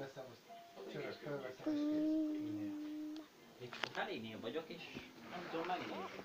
Hát adok. Felveszem, azt csörög, felveszem, és kész. Itt felénél vagyok, és nem tudom megnézni.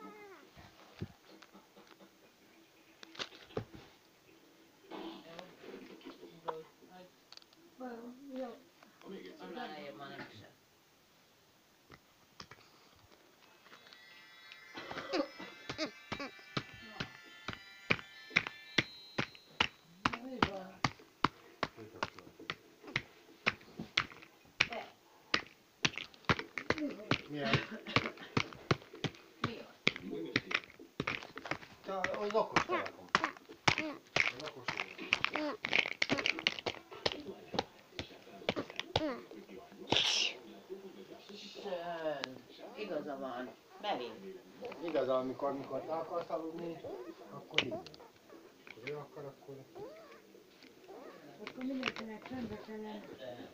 Well, no. Let me get some. Not a money. Yeah. Da, og da koster det. Da koster det. Sön. Igaza van. Merén. Igazán, amikor, amikor te akarsz aludni, akkor így. Akkor ő akar, akkor... Akkor mindenkinek rendbe kell lenni.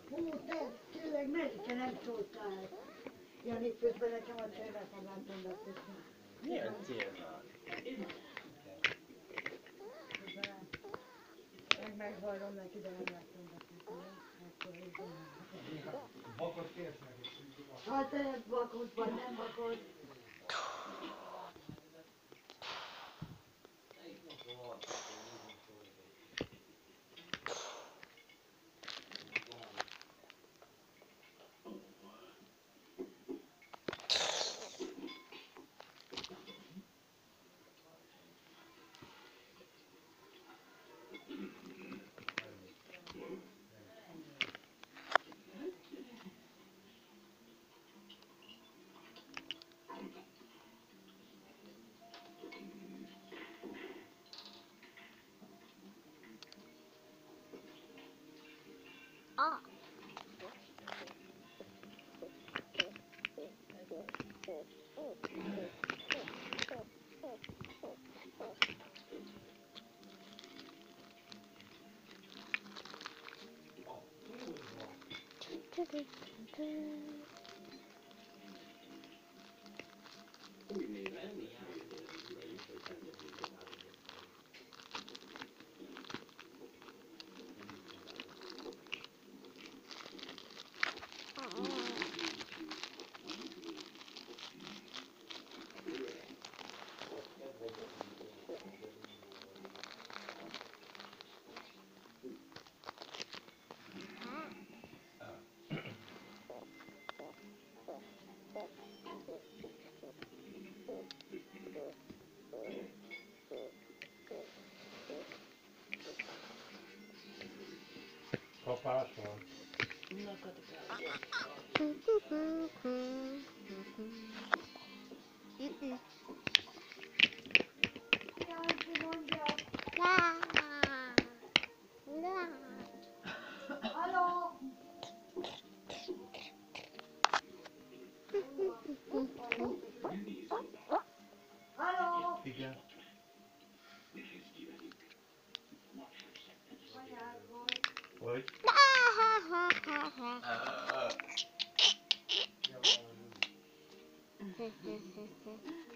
Hú, te tényleg melyikre nem szóltál? Jani, közben nekem a telefonát mondatott. Mi a célnal? Meg megvallom neki, de nem láttam be. Akkor így van. Bakot kérsz neki. Ha te 啊。Yeah. Mm-hmm.